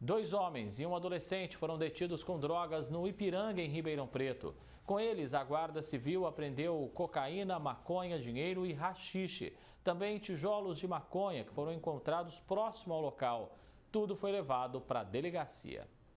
Dois homens e um adolescente foram detidos com drogas no Ipiranga, em Ribeirão Preto. Com eles, a Guarda Civil apreendeu cocaína, maconha, dinheiro e rachixe. Também tijolos de maconha que foram encontrados próximo ao local. Tudo foi levado para a delegacia.